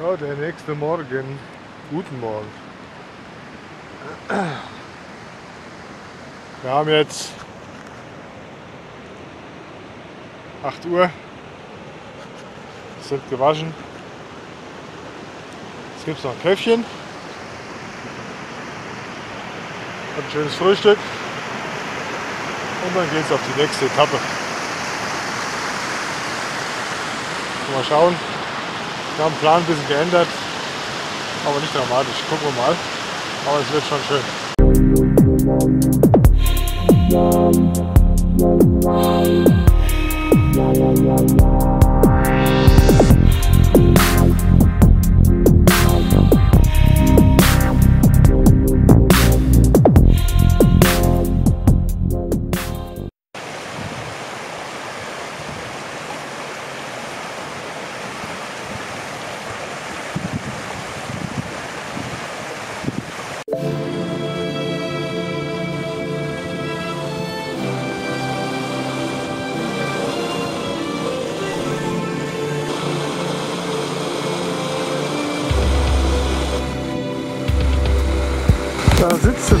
So, der nächste Morgen. Guten Morgen. Wir haben jetzt 8 Uhr. Sind gewaschen. Jetzt gibt es noch ein Käffchen. Ein schönes Frühstück. Und dann geht es auf die nächste Etappe. Mal schauen. Wir haben den Plan ein bisschen geändert, aber nicht dramatisch. Gucken wir mal. Aber es wird schon schön.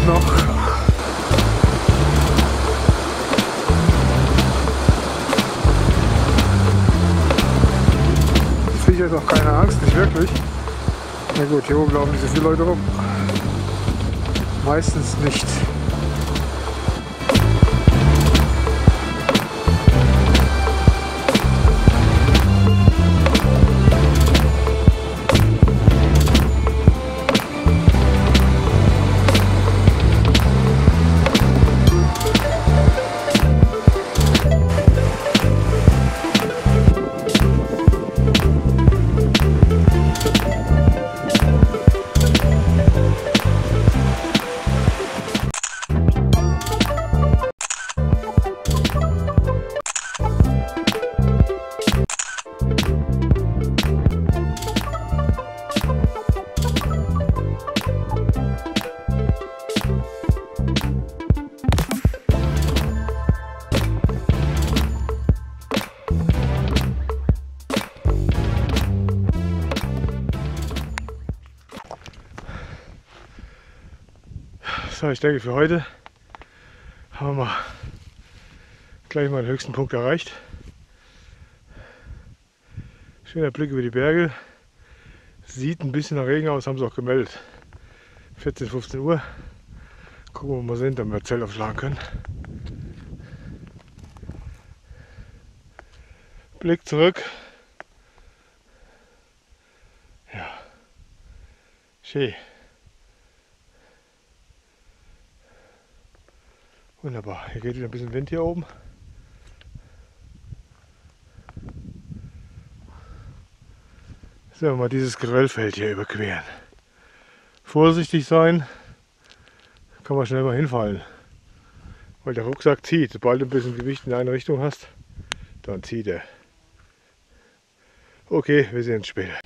Noch. Sicher ist auch keine Angst, nicht wirklich. Na gut, hier oben laufen nicht so viele Leute rum. Meistens nicht. So, ich denke für heute haben wir gleich mal den höchsten Punkt erreicht. Schöner Blick über die Berge. Sieht ein bisschen nach Regen aus, haben sie auch gemeldet. 14, 15 Uhr. Gucken, wir sind, damit wir Zelt aufschlagen können. Blick zurück. Ja. Schön. Wunderbar. Hier geht wieder ein bisschen Wind hier oben. So, mal dieses Geröllfeld hier überqueren. Vorsichtig sein, kann man schnell mal hinfallen. Weil der Rucksack zieht. Sobald du ein bisschen Gewicht in eine Richtung hast, dann zieht er. Okay, wir sehen uns später.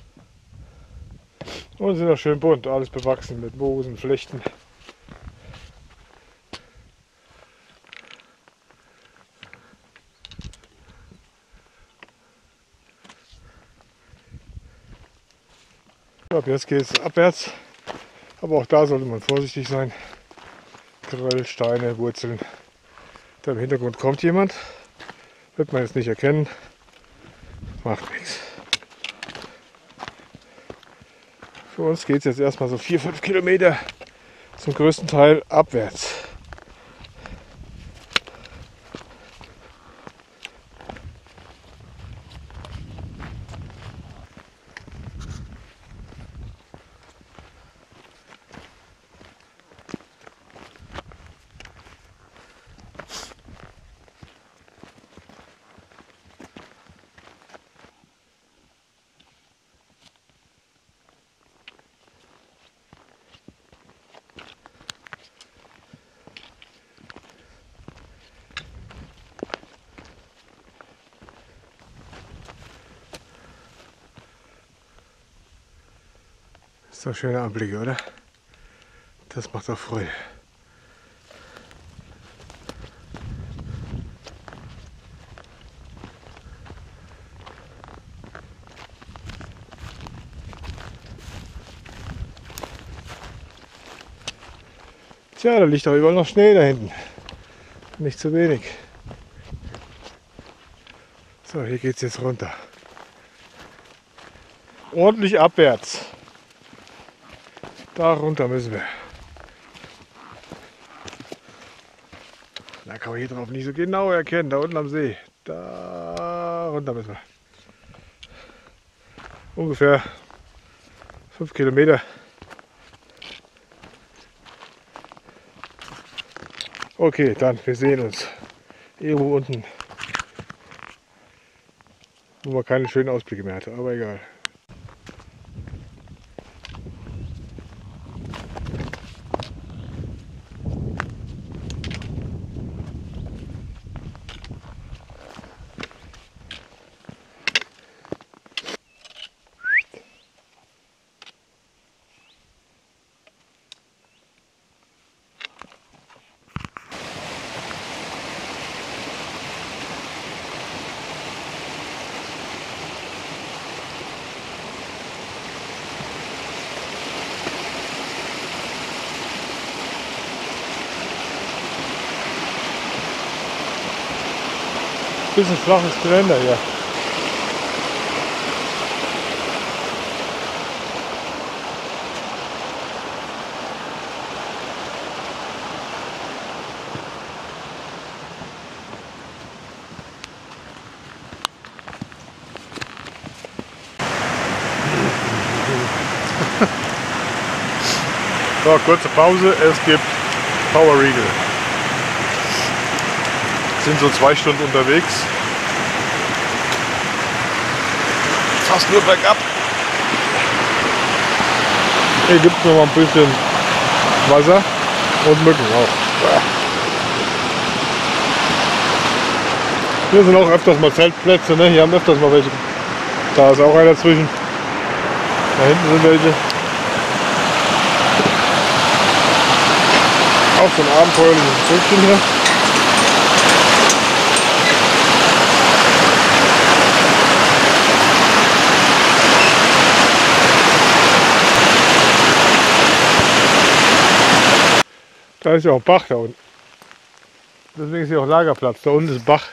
Und sind auch schön bunt, alles bewachsen mit Moosen, Flechten. Ab jetzt geht es abwärts, aber auch da sollte man vorsichtig sein. Geröll, Steine, Wurzeln. Da im Hintergrund kommt jemand, wird man jetzt nicht erkennen, macht nichts. Für uns geht es jetzt erstmal so 4-5 Kilometer zum größten Teil abwärts. Ist doch schöne Anblicke, oder? Das macht doch Freude. Tja, da liegt auch überall noch Schnee da hinten. Nicht zu wenig. So, hier geht es jetzt runter. Ordentlich abwärts. Da runter müssen wir. Da kann man hier drauf nicht so genau erkennen, da unten am See. Da runter müssen wir. Ungefähr 5 Kilometer. Okay, dann, wir sehen uns. Irgendwo unten. Wo man keine schönen Ausblicke mehr hatte, aber egal. Bisschen flaches Geländer hier. So, kurze Pause. Es gibt Power Riegel. Sind so zwei Stunden unterwegs. Fast nur bergab. Hier gibt es noch mal ein bisschen Wasser und Mücken auch. Hier sind auch öfters mal Zeltplätze, ne? Hier haben öfters mal welche. Da ist auch einer zwischen. Da hinten sind welche. Auch so ein abenteuerliches Zügchen hier. Da ist ja auch Bach da unten. Deswegen ist hier auch Lagerplatz. Da unten ist Bach.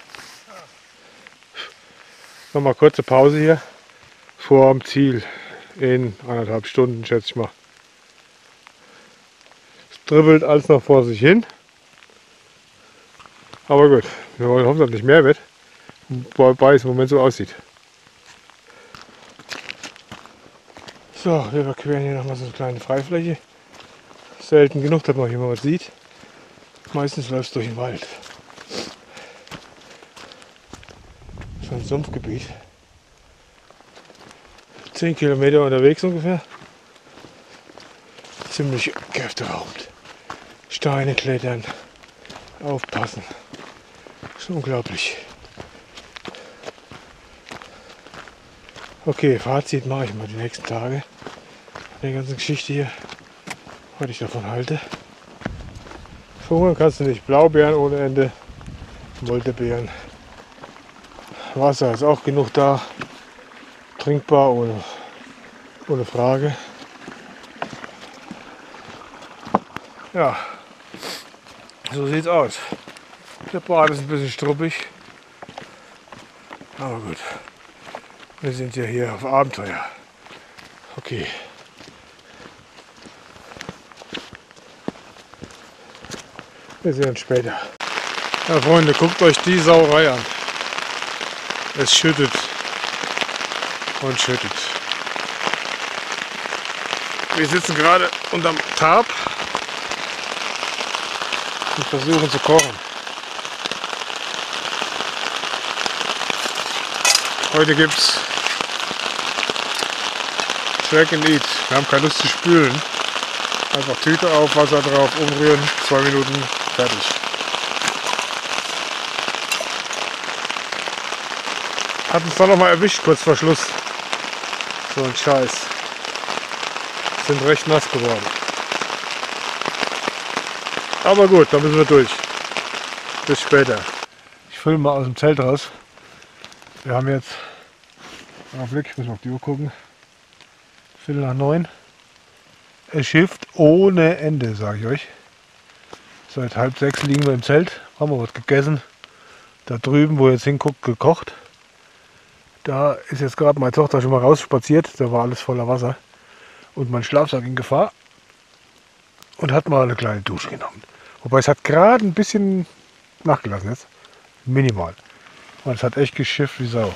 Nochmal kurze Pause hier. Vor dem Ziel. In anderthalb Stunden, schätze ich mal. Es dribbelt alles noch vor sich hin. Aber gut, wir wollen hoffen, dass nicht mehr wird. Wobei es im Moment so aussieht. So, wir überqueren hier nochmal so eine kleine Freifläche. Selten genug, dass man hier mal was sieht. Meistens läuft es durch den Wald. So ein Sumpfgebiet. 10 Kilometer unterwegs ungefähr. Ziemlich kräfteraumt. Steine klettern. Aufpassen. ist unglaublich. Okay, Fazit mache ich mal die nächsten Tage. Der ganzen Geschichte hier was ich davon halte. Verhungern kannst du nicht. Blaubeeren ohne Ende, Moltebeeren. Wasser ist auch genug da. Trinkbar ohne, ohne Frage. Ja, so sieht's aus. Der Bad ist ein bisschen struppig. Aber gut. Wir sind ja hier auf Abenteuer. Okay. Wir sehen uns später. Ja, Freunde, guckt euch die Sauerei an. Es schüttet und schüttet. Wir sitzen gerade unterm Tarp und versuchen zu kochen. Heute gibt es Track and Eat. Wir haben keine Lust zu spülen. Einfach Tüte auf, Wasser drauf, umrühren, zwei Minuten Fertig. Hat uns doch noch mal erwischt, kurz vor Schluss. So ein Scheiß. Sind recht nass geworden. Aber gut, dann müssen wir durch. Bis später. Ich filme mal aus dem Zelt raus. Wir haben jetzt Blick, ich muss mal auf die Uhr gucken. Viertel nach neun. Es schifft ohne Ende, sage ich euch. Seit halb sechs liegen wir im Zelt, haben wir was gegessen. Da drüben, wo ihr jetzt hinguckt, gekocht. Da ist jetzt gerade meine Tochter schon mal rausspaziert, da war alles voller Wasser. Und mein Schlafsack in Gefahr. Und hat mal eine kleine Dusche genommen. Wobei es hat gerade ein bisschen nachgelassen jetzt. Minimal. Und es hat echt geschifft wie Sau.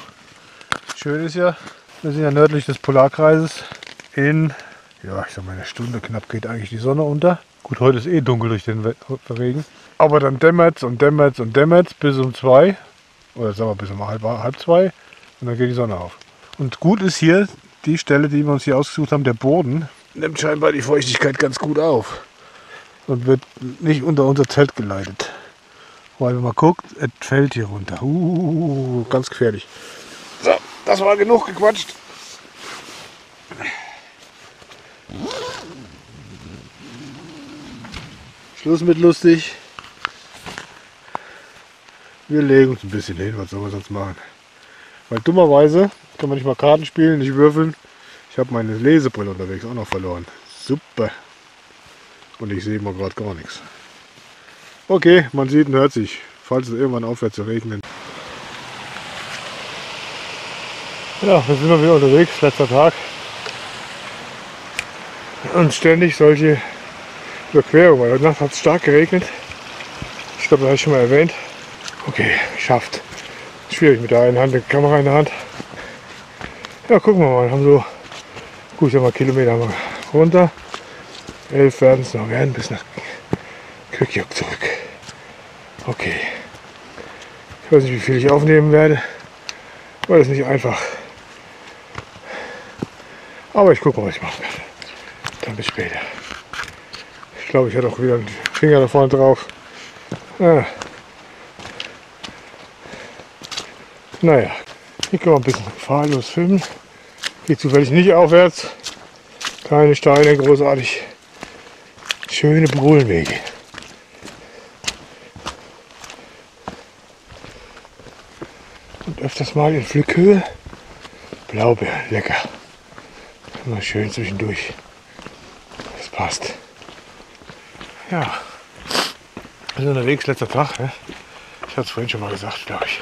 Schön ist ja, wir sind ja nördlich des Polarkreises. In, ja, ich sag mal, eine Stunde knapp geht eigentlich die Sonne unter. Gut, heute ist eh dunkel durch den Regen. Aber dann dämmert und dämmert und dämmert bis um zwei. Oder sagen wir bis um halb, halb zwei. Und dann geht die Sonne auf. Und gut ist hier die Stelle, die wir uns hier ausgesucht haben, der Boden. Nimmt scheinbar die Feuchtigkeit ganz gut auf. Und wird nicht unter unser Zelt geleitet. Weil wenn man guckt, es fällt hier runter. Uh, ganz gefährlich. So, das war genug gequatscht. Schluss mit lustig. Wir legen uns ein bisschen hin, was soll man sonst machen? Weil dummerweise kann man nicht mal Karten spielen, nicht würfeln. Ich habe meine Lesebrille unterwegs auch noch verloren. Super. Und ich sehe mal gerade gar nichts. Okay, man sieht und hört sich, falls es irgendwann aufhört zu regnen. Ja, wir sind mal wieder unterwegs, letzter Tag. Und ständig solche Überquerungen, weil heute Nacht hat es stark geregnet. Ich glaube, das habe ich schon mal erwähnt. Okay, geschafft. Schwierig mit der einen Hand, der Kamera in der Hand. Ja, gucken wir mal. Haben so gut, ich mal Kilometer haben wir runter. Elf werden es noch werden bis nach Kükjok zurück. Okay. Ich weiß nicht, wie viel ich aufnehmen werde, weil es nicht einfach. Aber ich gucke mal, was ich machen werde. Dann bis später. Glaube, ich hatte auch wieder einen Finger da vorne drauf. Ah. Naja, hier können wir ein bisschen fahrlos filmen. Geht zufällig nicht aufwärts. Keine Steine, großartig. Schöne Brulenwege. Und öfters mal in Pflückhöhe. Blaubeer, lecker. Immer schön zwischendurch. Das passt. Ja. Also unterwegs, letzter Tag. Ne? Ich hatte es vorhin schon mal gesagt, glaube ich.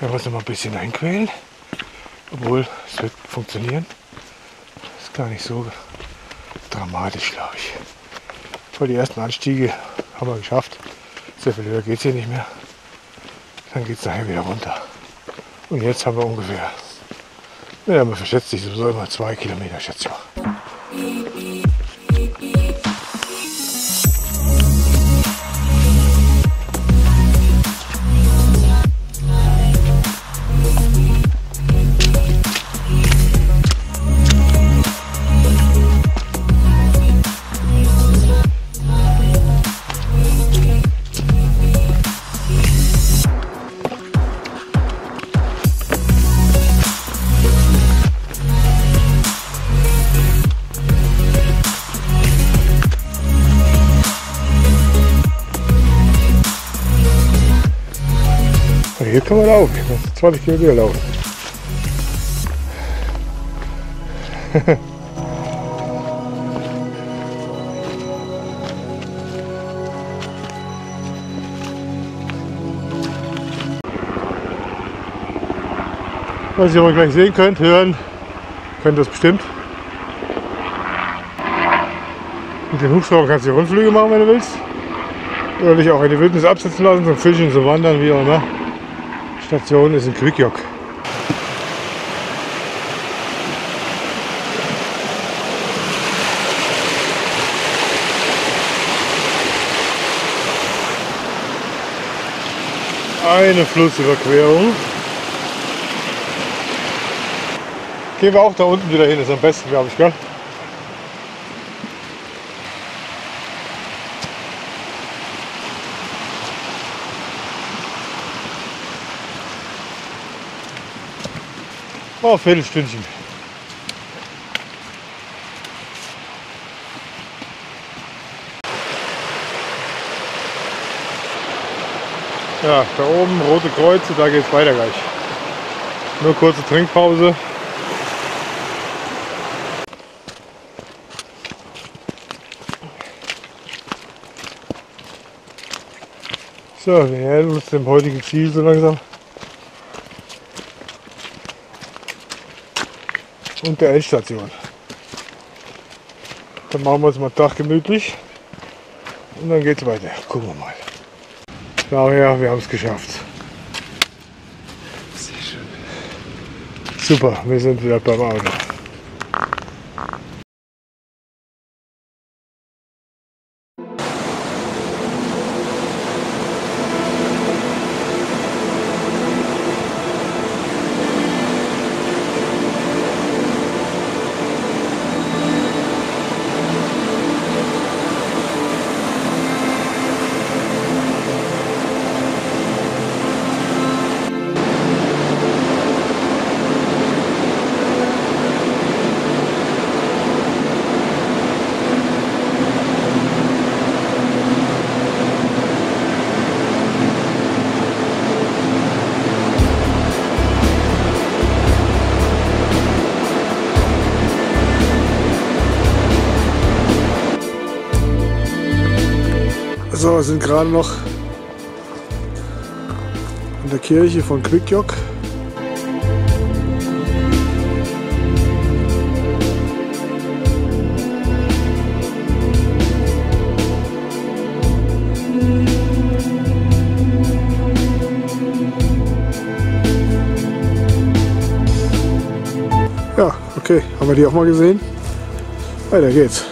Wir noch mal ein bisschen einquälen. Obwohl, es wird funktionieren. Ist gar nicht so dramatisch, glaube ich. Vor die ersten Anstiege haben wir geschafft. Sehr viel höher geht es hier nicht mehr. Dann geht es nachher wieder runter. Und jetzt haben wir ungefähr, naja, man verschätzt sich sowieso immer zwei Kilometer, schätze ich mal. Hier kann man laufen. 20 Kilometer laufen. Was ihr aber gleich sehen könnt, hören, könnt ihr das bestimmt. Mit den Hubschrauber kannst du Rundflüge machen, wenn du willst. Oder dich auch in die Wildnis absetzen lassen, zum Fischen, zum Wandern, wie auch immer. Station ist in Quickjok. Eine Flussüberquerung. Gehen wir auch da unten wieder hin, ist am besten, glaube ich, gell? Oh, Viertelstündchen. Ja, da oben Rote Kreuze, da geht es weiter gleich. Nur kurze Trinkpause. So, wir nähern uns dem heutigen Ziel so langsam. Und der Endstation. Dann machen wir uns mal Tag gemütlich und dann geht's weiter. Gucken wir mal. Nachher, wir haben es geschafft. Sehr schön. Super, wir sind wieder beim Auto. Wir sind gerade noch in der Kirche von Quickjock. Ja, okay, haben wir die auch mal gesehen? Weiter geht's.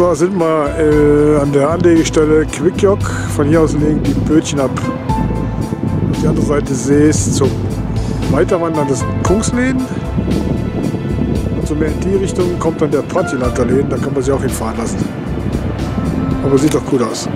So, sind wir äh, an der Anlegestelle Quickjock. Von hier aus legen die Bötchen ab. Auf die andere Seite des Sees zum Weiterwandern des Kungsläden. Und so mehr in die Richtung kommt dann der Pratjelanter Läden. Da kann man sich auch hinfahren lassen. Aber sieht doch gut aus.